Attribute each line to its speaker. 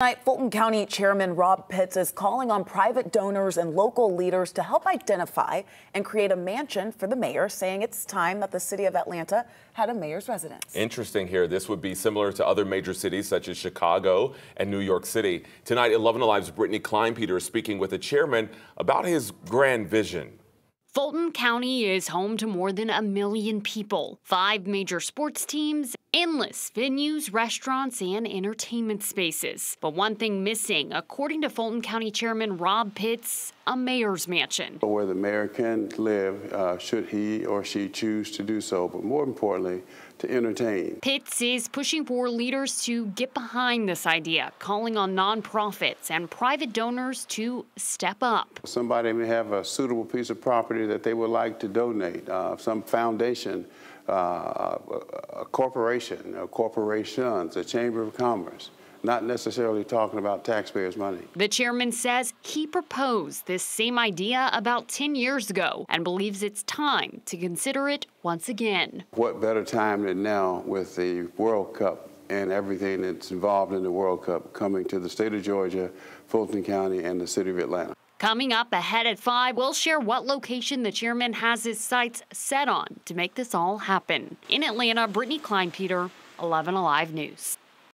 Speaker 1: Tonight, Fulton County Chairman Robb Pitts is calling on private donors and local leaders to help identify and create a mansion for the mayor, saying it's time that the city of Atlanta had a mayor's residence.
Speaker 2: Interesting here. This would be similar to other major cities such as Chicago and New York City. Tonight, 11 Alive's Brittany Kleinpeter is speaking with the chairman about his grand vision.
Speaker 3: Fulton County is home to more than a million people, five major sports teams, endless venues, restaurants, and entertainment spaces. But one thing missing, according to Fulton County Chairman Robb Pitts, a mayor's mansion.
Speaker 4: Where the mayor can live, uh, should he or she choose to do so, but more importantly, to entertain.
Speaker 3: Pitts is pushing for leaders to get behind this idea, calling on nonprofits and private donors to step up.
Speaker 4: Somebody may have a suitable piece of property that they would like to donate, uh, some foundation, uh, a corporation, corporations, a chamber of commerce not necessarily talking about taxpayers' money.
Speaker 3: The chairman says he proposed this same idea about 10 years ago and believes it's time to consider it once again.
Speaker 4: What better time than now with the World Cup and everything that's involved in the World Cup coming to the state of Georgia, Fulton County, and the city of Atlanta.
Speaker 3: Coming up ahead at 5, we'll share what location the chairman has his sights set on to make this all happen. In Atlanta, Brittany Kleinpeter, 11 Alive News.